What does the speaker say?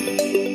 Música